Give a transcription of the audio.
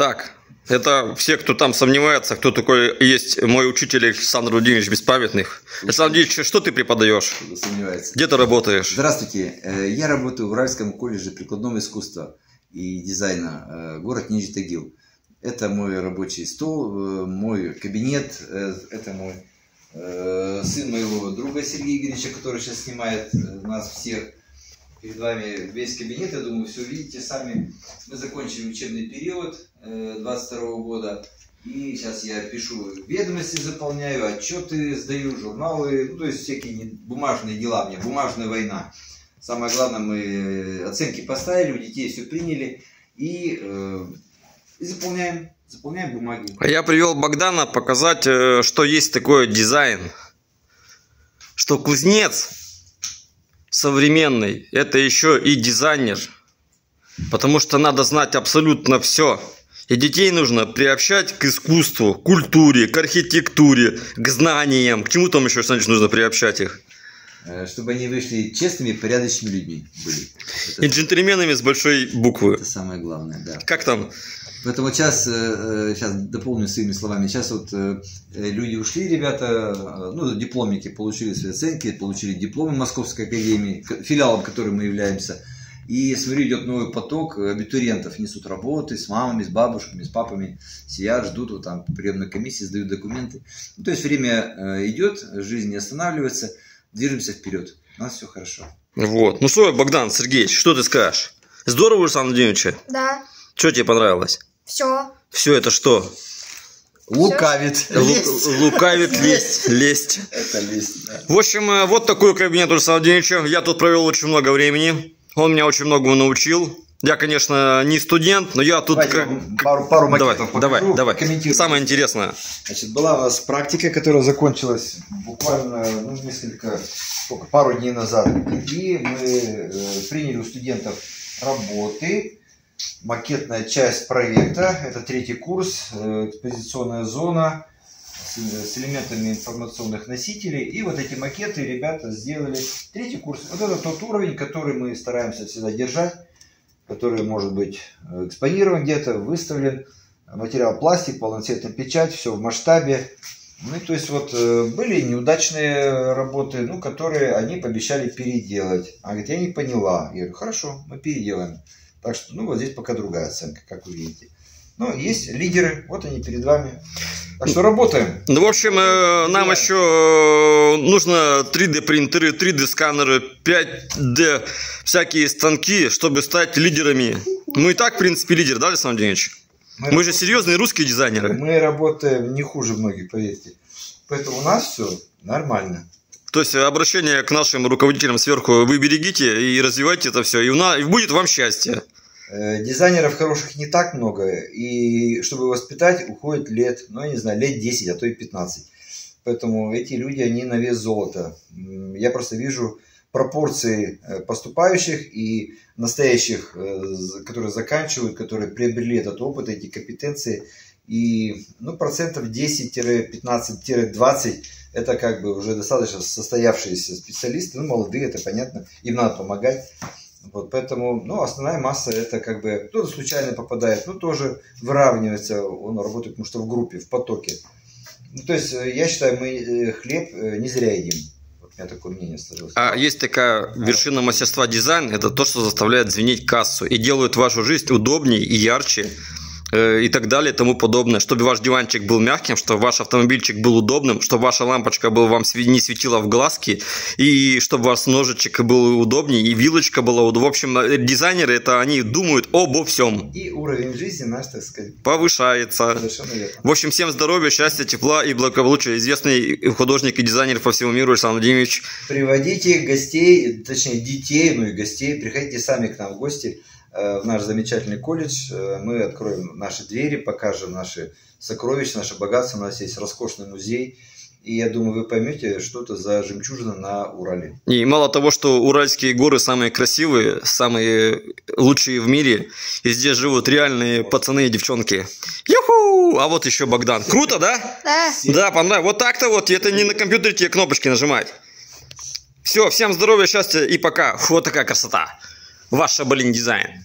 Так, это все, кто там сомневается, кто такой есть мой учитель Александр Владимирович Беспамятных. Александр Владимирович, что ты преподаешь? Сомневается. Где ты работаешь? Здравствуйте, э, я работаю в Уральском колледже прикладного искусства и дизайна, э, город Нижний Тагил. Это мой рабочий стол, э, мой кабинет, это мой сын моего друга Сергея Игоревича, который сейчас снимает нас всех. Перед вами весь кабинет, я думаю, все видите сами. Мы закончили учебный период э, 22 года. И сейчас я пишу ведомости, заполняю, отчеты сдаю, журналы, ну, то есть всякие бумажные дела мне, бумажная война. Самое главное, мы э, оценки поставили, у детей все приняли и, э, и заполняем, заполняем бумаги. А Я привел Богдана показать, э, что есть такое дизайн. Что кузнец современный, это еще и дизайнер. Потому что надо знать абсолютно все. И детей нужно приобщать к искусству, к культуре, к архитектуре, к знаниям. К чему там еще, значит, нужно приобщать их? Э, Чтобы они вышли честными, порядочными людьми были. И Это, джентльменами с большой буквы. это самое главное, да. Как там? Поэтому вот сейчас, э, сейчас дополню своими словами, сейчас вот э, э, люди ушли, ребята, э, ну, дипломники получили свои оценки, получили дипломы Московской академии, к- филиалом которой мы являемся. И смотрю, идет новый поток абитуриентов, несут работы с мамами, с бабушками, с папами, сидят, ждут, вот там приемной комиссии, сдают документы. Ну, то есть время э, идет, жизнь не останавливается, движемся вперед. У нас все хорошо. Вот. Ну что, Богдан Сергеевич, что ты скажешь? Здорово, Александр Владимирович? Да, Что тебе понравилось? Все. Все это что? Лукавит. Лу- Лукавит лесть. Лесть. Это лесть, да. В общем, э, вот такой кабинет у Александра Владимировича. Я тут провел очень много времени. Он меня очень многому научил. Я, конечно, не студент, но я тут... Давайте как- вам пару, пару Давай, макетов давай, покажу, давай. комментирую. Самое интересное. Значит, была у нас практика, которая закончилась буквально ну, несколько, сколько, пару дней назад. И мы э, приняли у студентов работы, макетная часть проекта, это третий курс, э, экспозиционная зона с, элементами информационных носителей. И вот эти макеты ребята сделали. Третий курс, вот это тот уровень, который мы стараемся всегда держать, который может быть э, экспонирован где-то, выставлен материал пластик, полноцветная печать, все в масштабе. Ну, то есть вот э, были неудачные работы, ну, которые они пообещали переделать. А говорит, я не поняла. Я говорю, хорошо, мы переделаем. Так что, ну, вот здесь пока другая оценка, как вы видите. Ну, есть лидеры, вот они перед вами. Так что работаем. Ну, в общем, э, нам еще э, нужно 3D принтеры, 3D сканеры, 5D всякие станки, чтобы стать лидерами. Мы и так, в принципе, лидер, да, Александр Владимирович? Мы же серьезные русские дизайнеры. Мы работаем не хуже многих, поверьте. Поэтому у нас все нормально. То есть э, обращение к нашим руководителям сверху вы берегите и развивайте это все, и, у нас, и будет вам счастье. Э, Дизайнеров хороших не так много, и чтобы воспитать, уходит лет, ну, я не знаю, лет 10, а то и 15. Поэтому эти люди, они на вес золота. Я просто вижу пропорции э, поступающих и настоящих, которые заканчивают, которые приобрели этот опыт, эти компетенции. И ну, процентов 10-15-20 это как бы уже достаточно состоявшиеся специалисты, ну, молодые, это понятно, им надо помогать. Вот, поэтому, ну, основная масса это как бы, кто-то случайно попадает, ну, тоже выравнивается, он работает, потому что в группе, в потоке. Ну, то есть, э, я считаю, мы э, хлеб э, не зря едим. Вот у меня такое мнение сложилось. А есть такая вершина мастерства дизайн, это то, что заставляет звенеть кассу и делает вашу жизнь удобнее и ярче и так далее и тому подобное. Чтобы ваш диванчик был мягким, чтобы ваш автомобильчик был удобным, чтобы ваша лампочка был, вам не светила в глазки, и чтобы ваш ножичек был удобнее, и вилочка была удобнее. В общем, э, дизайнеры, это они думают обо всем. И уровень жизни наш, так сказать, Повышается. В общем, всем здоровья, счастья, тепла и благополучия. Известный художник и дизайнер по всему миру Александр Владимирович Приводите гостей, точнее детей, ну и гостей, приходите сами к нам в гости э, в наш замечательный колледж. Э, Мы откроем наши двери, покажем наши сокровища, наше богатство. У нас есть роскошный музей. И я думаю, вы поймете, что это за жемчужина на Урале. И мало того, что уральские горы самые красивые, самые лучшие в мире, и здесь живут реальные пацаны и девчонки. Юху! А вот еще Богдан. Круто, да? Да. Да, понравилось. Вот так-то вот, это не на компьютере тебе кнопочки нажимать. Все, всем здоровья, счастья и пока. Вот такая красота. Ваш Шабалин дизайн.